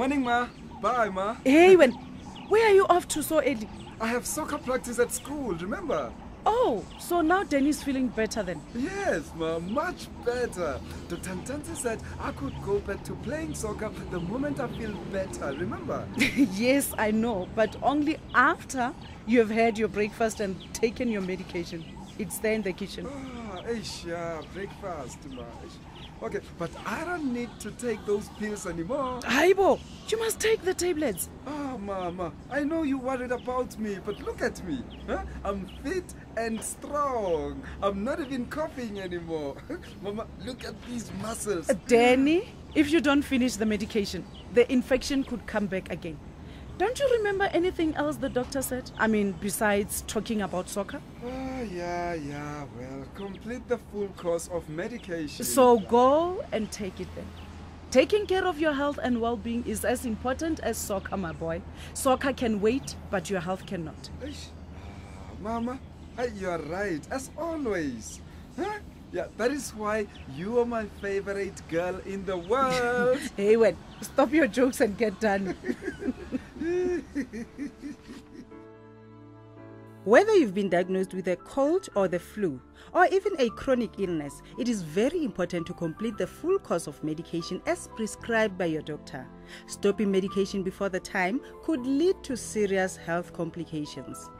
Morning, Ma. Bye, Ma. Hey, when, where are you off to so early? I have soccer practice at school, remember? Oh, so now Danny's feeling better then. Yes, Ma, much better. Dr. Ntante said I could go back to playing soccer the moment I feel better, remember? yes, I know, but only after you have had your breakfast and taken your medication. It's there in the kitchen. Ah. Ah, ish, yeah, breakfast, Ma. Ish. Okay, but I don't need to take those pills anymore. Haibo, you must take the tablets. Ah, Mama, I know you worried about me, but look at me. Huh? I'm fit and strong. I'm not even coughing anymore. Mama, look at these muscles. Danny, if you don't finish the medication, the infection could come back again. Don't you remember anything else the doctor said? I mean, besides talking about soccer? Ah, yeah, yeah. Well, complete the full course of medication. So go and take it then. Taking care of your health and well being is as important as soccer, my boy. Soccer can wait, but your health cannot. Ah, Mama, ah, you are right, as always. Huh? Yeah, that is why you are my favorite girl in the world. Hey, wait, stop your jokes and get done. Whether you've been diagnosed with a cold or the flu, or even a chronic illness, it is very important to complete the full course of medication as prescribed by your doctor. Stopping medication before the time could lead to serious health complications.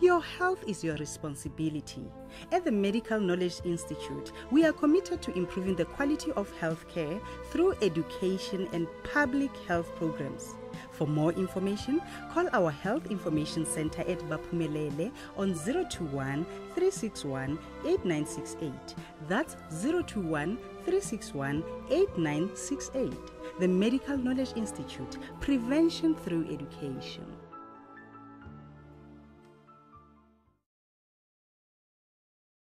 Your health is your responsibility. At the Medical Knowledge Institute, we are committed to improving the quality of healthcare through education and public health programs. For more information, call our Health Information Center at Bapumelele on 021 361 8968. That's 021 361 8968. The Medical Knowledge Institute Prevention through Education.